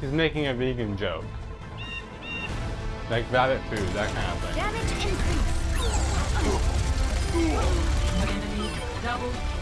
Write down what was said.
He's making a vegan joke. Like rabbit food, that kind of thing. Damage increase. Double